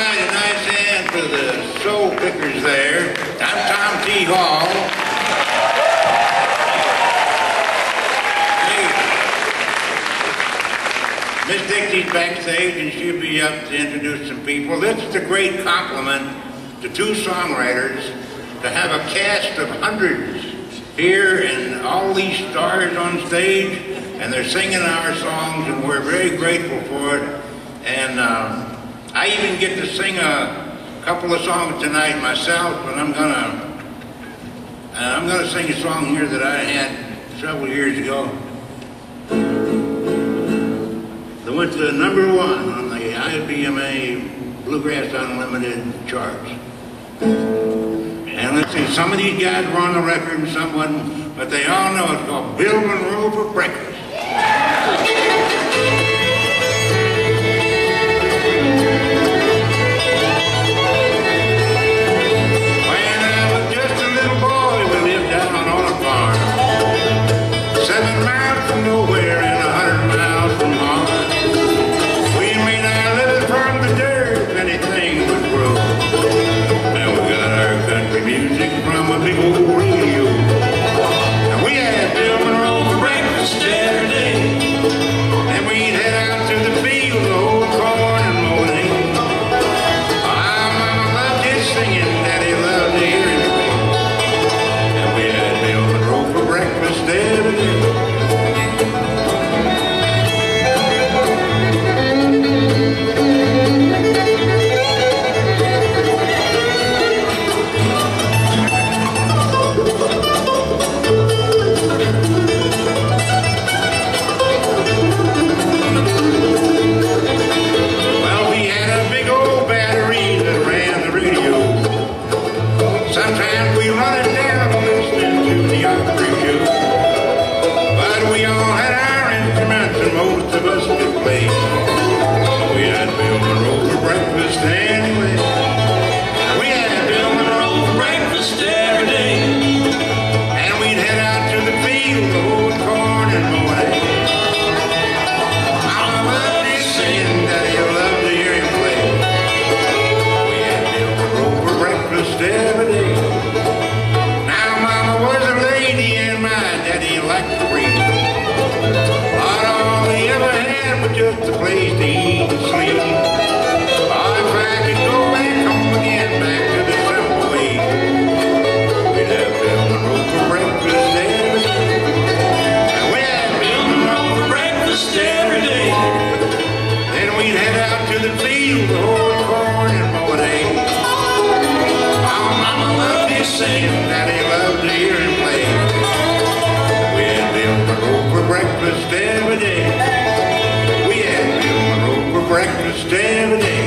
a nice hand for the soul pickers there. I'm Tom T. Hall. Hey. Miss Dixie's backstage and she'll be up to introduce some people. This is a great compliment to two songwriters to have a cast of hundreds here and all these stars on stage and they're singing our songs and we're very grateful for it. And um, I even get to sing a couple of songs tonight myself, but I'm gonna I'm gonna sing a song here that I had several years ago. That went to number one on the IBMA Bluegrass Unlimited charts. And let's see, some of these guys were on the record and some wasn't, but they all know it's called Bill Monroe for Breakfast. to play Staring